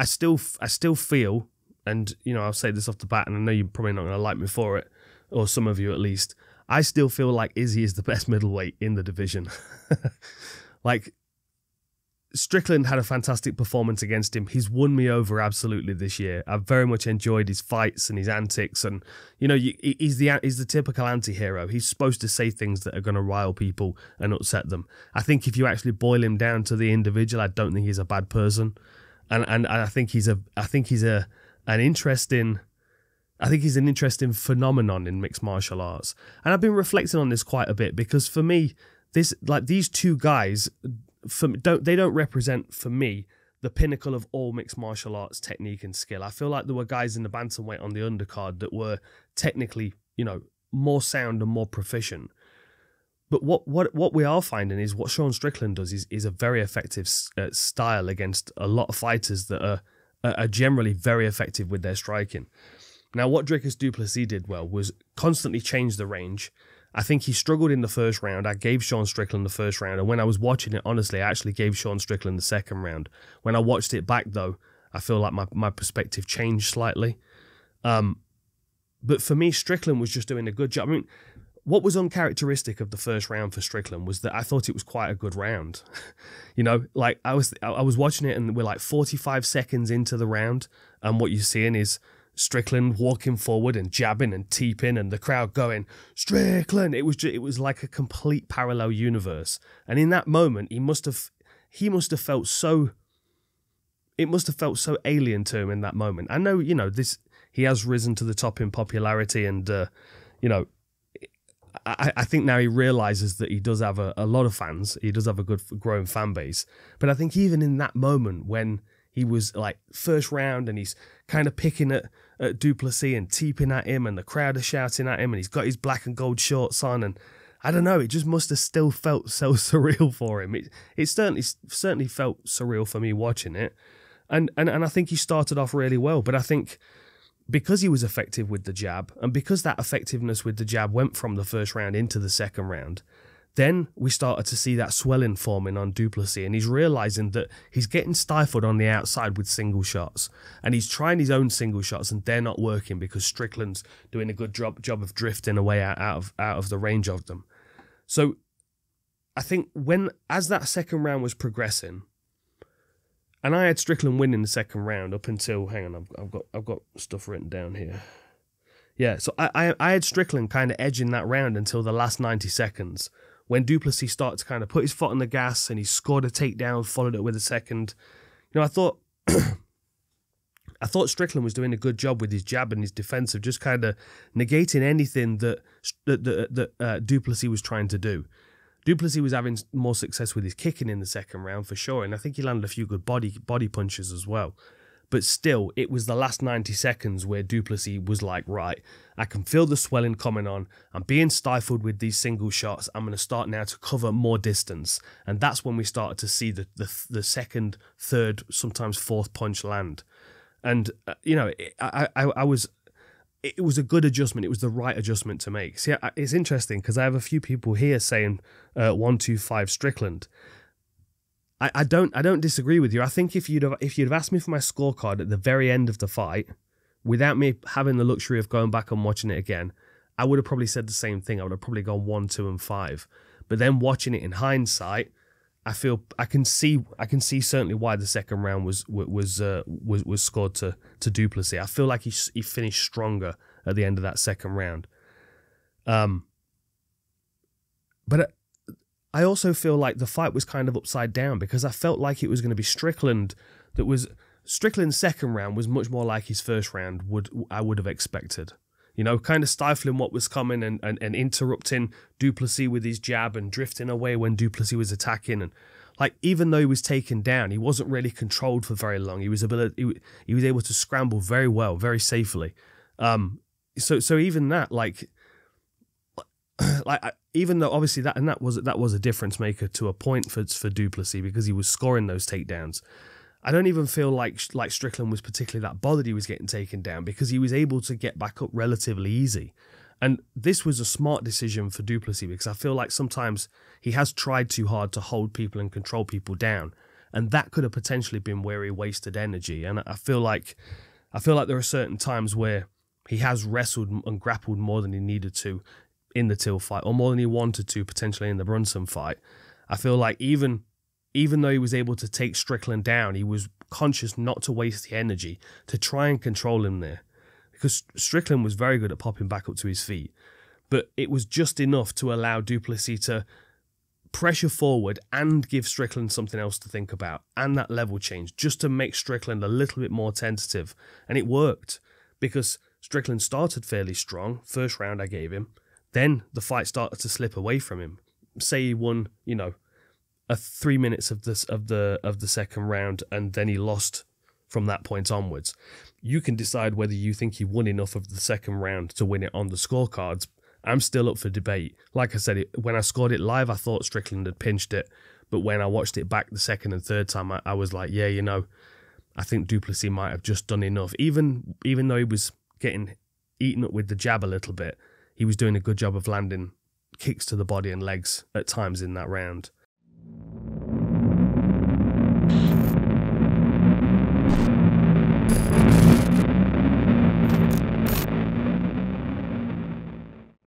I still I still feel, and you know I'll say this off the bat, and I know you're probably not going to like me for it, or some of you at least. I still feel like Izzy is the best middleweight in the division. like Strickland had a fantastic performance against him. He's won me over absolutely this year. I've very much enjoyed his fights and his antics, and you know, he's the he's the typical anti-hero. He's supposed to say things that are going to rile people and upset them. I think if you actually boil him down to the individual, I don't think he's a bad person, and and I think he's a I think he's a an interesting. I think he's an interesting phenomenon in mixed martial arts, and I've been reflecting on this quite a bit because for me, this like these two guys for don't they don't represent for me the pinnacle of all mixed martial arts technique and skill. I feel like there were guys in the bantamweight on the undercard that were technically, you know, more sound and more proficient. But what what what we are finding is what Sean Strickland does is is a very effective uh, style against a lot of fighters that are are generally very effective with their striking. Now, what Dricus Du Plessis did well was constantly change the range I think he struggled in the first round. I gave Sean Strickland the first round. And when I was watching it, honestly, I actually gave Sean Strickland the second round. When I watched it back, though, I feel like my, my perspective changed slightly. Um, but for me, Strickland was just doing a good job. I mean, what was uncharacteristic of the first round for Strickland was that I thought it was quite a good round. you know, like I was I was watching it and we're like 45 seconds into the round, and what you're seeing is Strickland walking forward and jabbing and teeping, and the crowd going Strickland. It was just, it was like a complete parallel universe. And in that moment, he must have he must have felt so. It must have felt so alien to him in that moment. I know, you know, this he has risen to the top in popularity, and uh, you know, I, I, think now he realizes that he does have a, a lot of fans. He does have a good growing fan base. But I think even in that moment when he was like first round and he's kind of picking at, at Du Plessis and teeping at him and the crowd are shouting at him and he's got his black and gold shorts on and I don't know, it just must have still felt so surreal for him. It it certainly certainly felt surreal for me watching it. And and, and I think he started off really well, but I think because he was effective with the jab and because that effectiveness with the jab went from the first round into the second round, then we started to see that swelling forming on Du Plessis, and he's realizing that he's getting stifled on the outside with single shots, and he's trying his own single shots, and they're not working because Strickland's doing a good job job of drifting away out of out of the range of them. So, I think when as that second round was progressing, and I had Strickland winning the second round up until hang on, I've, I've got I've got stuff written down here. Yeah, so I, I, I had Strickland kind of edging that round until the last 90 seconds when Du Plessis started to kind of put his foot on the gas and he scored a takedown, followed it with a second. You know, I thought I thought Strickland was doing a good job with his jab and his defense of just kind of negating anything that that that, that uh, Du Plessis was trying to do. Du Plessis was having more success with his kicking in the second round for sure, and I think he landed a few good body body punches as well. But still, it was the last 90 seconds where Du Plessis was like, right, I can feel the swelling coming on. I'm being stifled with these single shots. I'm going to start now to cover more distance. And that's when we started to see the, the, the second, third, sometimes fourth punch land. And, uh, you know, I, I, I was it was a good adjustment. It was the right adjustment to make. See, it's interesting because I have a few people here saying uh, one two five Strickland, I, I don't I don't disagree with you. I think if you'd have, if you'd have asked me for my scorecard at the very end of the fight, without me having the luxury of going back and watching it again, I would have probably said the same thing. I would have probably gone one, two, and five. But then watching it in hindsight, I feel I can see I can see certainly why the second round was was uh, was was scored to to Du Plessis. I feel like he he finished stronger at the end of that second round. Um, but I also feel like the fight was kind of upside down because I felt like it was going to be Strickland that was Strickland's second round was much more like his first round would I would have expected. You know, kind of stifling what was coming and, and, and interrupting Du Plessis with his jab and drifting away when Du Plessis was attacking and like even though he was taken down, he wasn't really controlled for very long. He was able he, he was able to scramble very well, very safely. Um, so so even that like like even though obviously that and that was that was a difference maker to a point for for Du Plessis because he was scoring those takedowns. I don't even feel like like Strickland was particularly that bothered he was getting taken down because he was able to get back up relatively easy. And this was a smart decision for Du Plessis because I feel like sometimes he has tried too hard to hold people and control people down. and that could have potentially been where he wasted energy. And I feel like, I feel like there are certain times where he has wrestled and grappled more than he needed to in the Till fight, or more than he wanted to potentially in the Brunson fight. I feel like even even though he was able to take Strickland down, he was conscious not to waste the energy to try and control him there. Because Strickland was very good at popping back up to his feet. But it was just enough to allow du Plessis to pressure forward and give Strickland something else to think about and that level change just to make Strickland a little bit more tentative. And it worked because Strickland started fairly strong. First round I gave him. Then the fight started to slip away from him. Say he won, you know, a three minutes of this of the of the second round and then he lost from that point onwards. You can decide whether you think he won enough of the second round to win it on the scorecards I'm still up for debate. Like I said, it, when I scored it live, I thought Strickland had pinched it. But when I watched it back the second and third time, I, I was like, yeah, you know, I think Du Plessis might have just done enough. Even even though he was getting eaten up with the jab a little bit, he was doing a good job of landing kicks to the body and legs at times in that round.